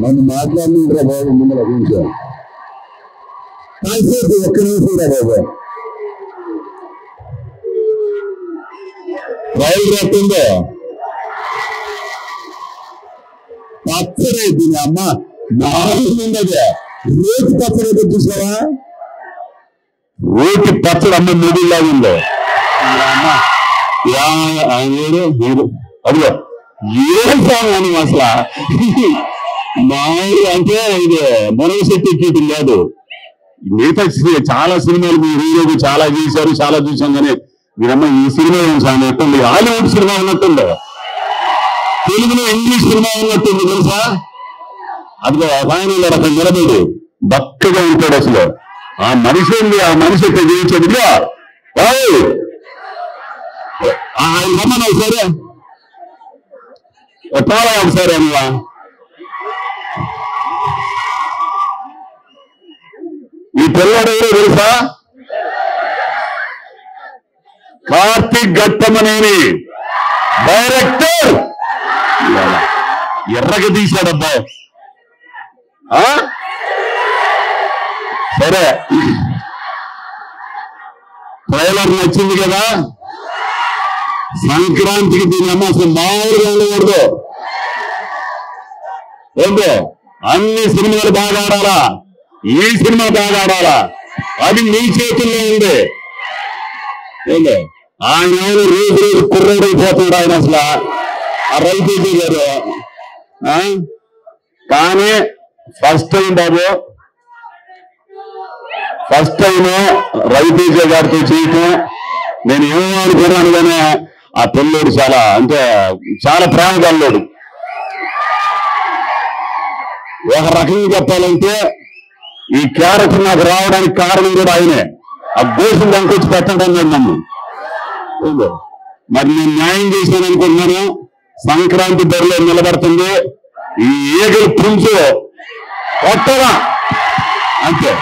నన్ను మాట్లాడినరా బాబు ముందర కొంచెం కాసేపు ఒక్క నిమిషం రా బాబు. పచ్చడి దీని అమ్మ. నాలుగు ఉన్నదే రేటు పచ్చడి అయితే చూసావా? రోటి పచ్చడి అమ్మ మిడిల్లా ఉందో. అదిగో. ఏం సామాను అసలు? మామూలు అంటే ఇది మునగ శెట్టి లేదు మిగతా చాలా సినిమాలు మీ హీరోలు చాలా చేశారు చాలా చూసాం కానీ మీరమ్మ ఈ సినిమా ఏం సార్ హాలీవుడ్ సినిమా ఉన్నట్టుంది. తెలుగులో ఇంగ్లీష్ సినిమా ఉన్నట్టుంది తెలుసా? అదిగో ఆయన రకం నిలబడి. బక్కగా ఉంటాడు అసలు. ఆ మనిషి ఉంది ఆ మనిషి ఇక్కడ జీవించాడు ఆ, ఆయన రమ్మను సరే. పోరా ఒకసారి అన్నవా ఈ పిల్లడు ఎవరో తెలుసా? కార్తీక్ గట్టమనేని. డైరెక్టర్! ఎర్రగా తీశాడు అబ్బాయి సరే. ట్రైలర్ నచ్చింది కదా? సంక్రాంతికి దీని అమ్మ అసలు మామూలుగా ఉండకూడదు ఏంటో అన్ని సినిమాలు బాగా ఆడాలా? ఈ సినిమా బాగా ఆడాలా? అది మీ చేతుల్లో ఉంది. ఏంటో ఆయన రోజు రోజు కుర్రోడైపోతున్నాడు ఆయన అసలు. ఆ రైతు గారు? ఆ? కానీ ఫస్ట్ టైం బాబు. ఫస్ట్ టైం రవితేజ గారితో చేయటం. నేను ఏమో అనుకున్నాను కానీ ఆ పిల్లోడు చాలా అంటే చాలా ప్రేమ కల్లోడు ఒక రకంగా చెప్పాలంటే ఈ క్యారెక్టర్ నాకు రావడానికి కారణం కూడా ఆయనే. ఆ గోసులు దానికి పెట్టడం నన్ను. మరి నేను న్యాయం చేశాను అనుకుంటున్నాను. సంక్రాంతి ధరలో నిలబడుతుంది. ఈ ఏగల పుంజు కొట్టరా అంతే.